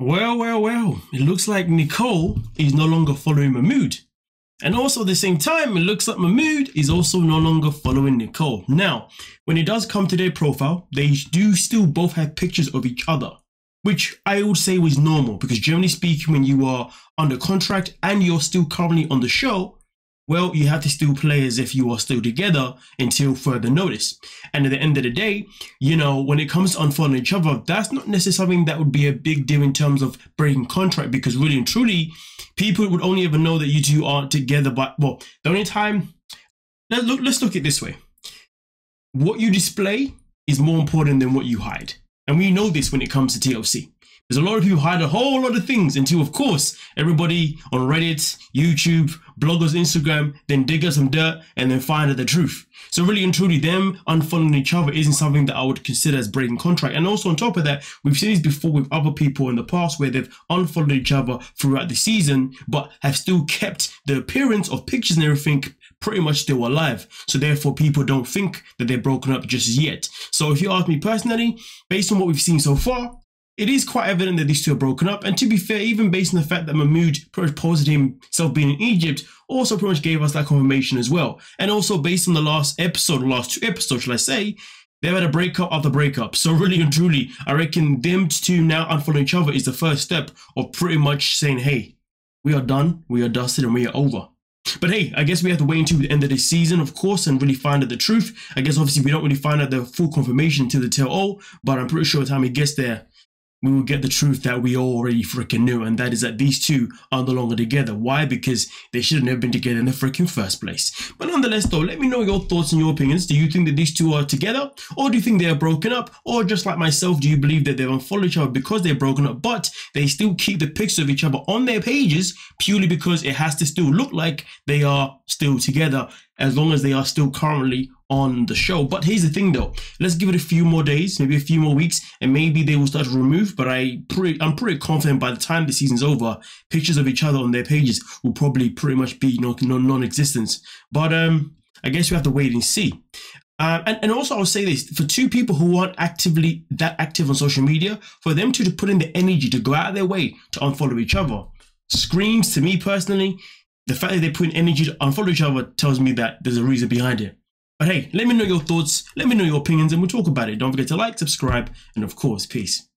Well, well, well, it looks like Nicole is no longer following Mahmoud. And also at the same time, it looks like Mahmoud is also no longer following Nicole. Now, when it does come to their profile, they do still both have pictures of each other, which I would say was normal because generally speaking, when you are under contract and you're still currently on the show, well, you have to still play as if you are still together until further notice. And at the end of the day, you know, when it comes to unfollowing each other, that's not necessarily something that would be a big deal in terms of breaking contract because really and truly, people would only ever know that you two aren't together. But well, the only time, let's look, let's look at it this way. What you display is more important than what you hide. And we know this when it comes to TLC. There's a lot of people hide a whole lot of things until, of course, everybody on Reddit, YouTube, bloggers, Instagram, then dig up some dirt and then find out the truth. So really and truly, them unfollowing each other isn't something that I would consider as breaking contract. And also on top of that, we've seen this before with other people in the past where they've unfollowed each other throughout the season, but have still kept the appearance of pictures and everything pretty much still alive. So therefore, people don't think that they're broken up just yet. So if you ask me personally, based on what we've seen so far, it is quite evident that these two are broken up. And to be fair, even based on the fact that Mahmoud posted himself being in Egypt, also pretty much gave us that confirmation as well. And also based on the last episode, the last two episodes, shall I say, they've had a breakup after breakup. So really and truly, I reckon them two now unfollowing each other is the first step of pretty much saying, hey, we are done, we are dusted, and we are over. But hey, I guess we have to wait until the end of the season, of course, and really find out the truth. I guess obviously we don't really find out the full confirmation until the tell all, but I'm pretty sure the time it gets there, we will get the truth that we already freaking knew, and that is that these two are no longer together. Why? Because they shouldn't have been together in the freaking first place. But nonetheless, though, let me know your thoughts and your opinions. Do you think that these two are together, or do you think they are broken up, or just like myself, do you believe that they've unfollowed each other because they're broken up, but they still keep the pictures of each other on their pages purely because it has to still look like they are still together as long as they are still currently on the show. But here's the thing though, let's give it a few more days, maybe a few more weeks, and maybe they will start to remove. But I pretty, I'm pretty confident by the time the season's over, pictures of each other on their pages will probably pretty much be no non-existent. But um, I guess we have to wait and see. Uh, and, and also, I'll say this for two people who aren't actively that active on social media, for them to, to put in the energy to go out of their way to unfollow each other screams to me personally the fact that they put energy to unfollow each other tells me that there's a reason behind it. But hey, let me know your thoughts, let me know your opinions, and we'll talk about it. Don't forget to like, subscribe, and of course, peace.